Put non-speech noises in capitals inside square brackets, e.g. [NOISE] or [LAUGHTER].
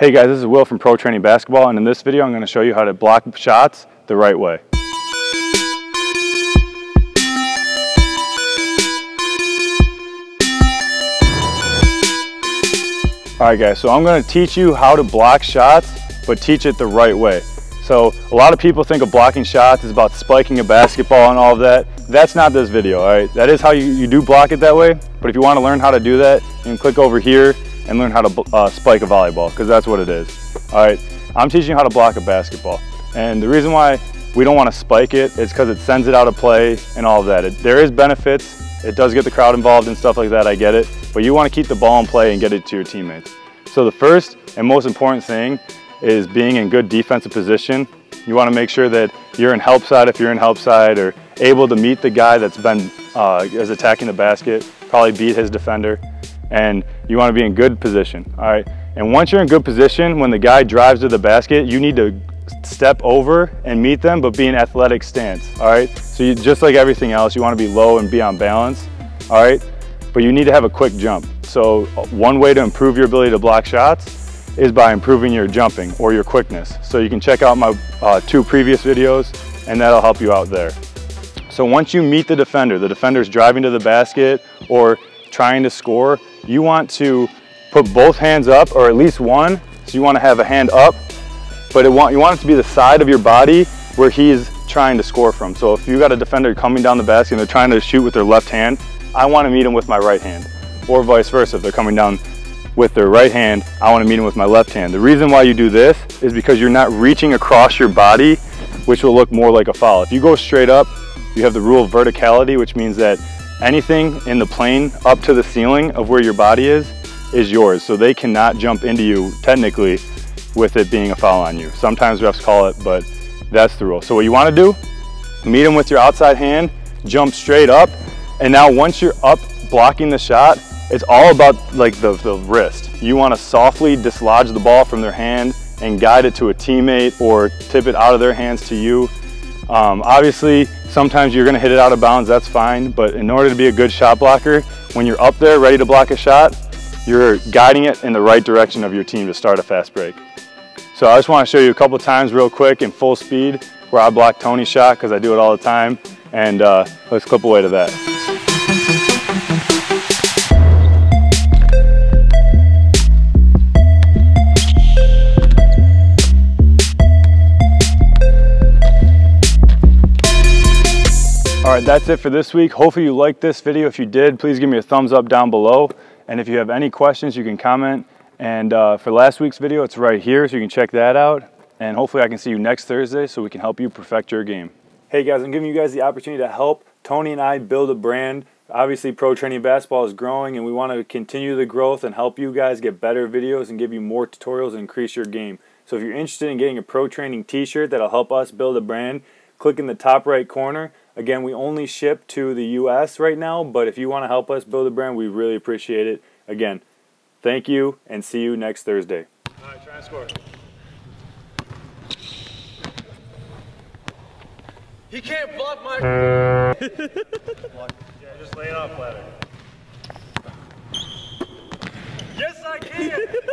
Hey guys, this is Will from Pro Training Basketball and in this video I'm going to show you how to block shots the right way. Alright guys, so I'm going to teach you how to block shots, but teach it the right way. So a lot of people think of blocking shots is about spiking a basketball and all of that. That's not this video, alright? That is how you, you do block it that way, but if you want to learn how to do that, you can click over here and learn how to uh, spike a volleyball because that's what it is. All right, I'm teaching you how to block a basketball. And the reason why we don't want to spike it is because it sends it out of play and all of that. It, there is benefits. It does get the crowd involved and stuff like that, I get it. But you want to keep the ball in play and get it to your teammates. So the first and most important thing is being in good defensive position. You want to make sure that you're in help side if you're in help side or able to meet the guy that's been uh, is attacking the basket, probably beat his defender and you want to be in good position, all right? And once you're in good position, when the guy drives to the basket, you need to step over and meet them, but be an athletic stance, all right? So you, just like everything else, you want to be low and be on balance, all right? But you need to have a quick jump. So uh, one way to improve your ability to block shots is by improving your jumping or your quickness. So you can check out my uh, two previous videos and that'll help you out there. So once you meet the defender, the defender's driving to the basket or trying to score, you want to put both hands up or at least one. So you want to have a hand up, but it want, you want it to be the side of your body where he's trying to score from. So if you got a defender coming down the basket and they're trying to shoot with their left hand, I want to meet him with my right hand or vice versa. If they're coming down with their right hand, I want to meet them with my left hand. The reason why you do this is because you're not reaching across your body, which will look more like a foul. If you go straight up, you have the rule of verticality, which means that Anything in the plane up to the ceiling of where your body is, is yours. So they cannot jump into you technically with it being a foul on you. Sometimes refs call it, but that's the rule. So what you wanna do, meet them with your outside hand, jump straight up, and now once you're up blocking the shot, it's all about like the, the wrist. You wanna softly dislodge the ball from their hand and guide it to a teammate or tip it out of their hands to you. Um, obviously, Sometimes you're gonna hit it out of bounds, that's fine, but in order to be a good shot blocker, when you're up there ready to block a shot, you're guiding it in the right direction of your team to start a fast break. So I just wanna show you a couple times real quick in full speed where I block Tony's shot because I do it all the time, and uh, let's clip away to that. All right, that's it for this week. Hopefully you liked this video. If you did, please give me a thumbs up down below. And if you have any questions, you can comment. And uh, for last week's video, it's right here, so you can check that out. And hopefully I can see you next Thursday so we can help you perfect your game. Hey guys, I'm giving you guys the opportunity to help Tony and I build a brand. Obviously, Pro Training Basketball is growing and we want to continue the growth and help you guys get better videos and give you more tutorials and increase your game. So if you're interested in getting a Pro Training t-shirt that'll help us build a brand, click in the top right corner Again, we only ship to the US right now, but if you want to help us build a brand, we really appreciate it. Again, thank you and see you next Thursday. All right, try and score. He can't block my. [LAUGHS] yeah, just lay it off flatter. Yes, I can. [LAUGHS]